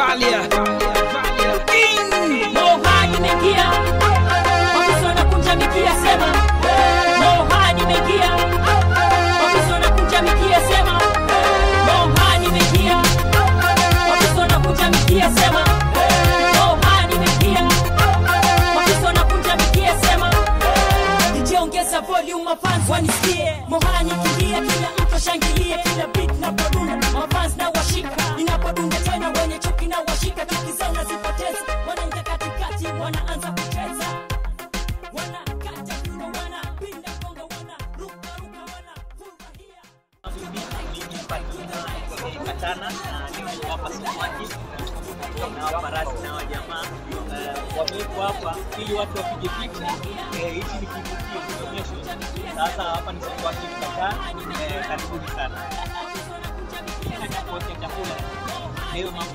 Valia, Valia. King Moha kila mtu shangilie kila beat na baluna mapanzi wanaanza kucheza wanakata kiuno wanapinda konga wanaruka wanafurahia katana na samaki na waparasi na wajamaa wamewekwa hapa ili watu wapige picha. Hichi ni kivutio kionyesho. Sasa hapa ni samaki kadhaa, eh, karibuni sana. Katika chakula leo mambo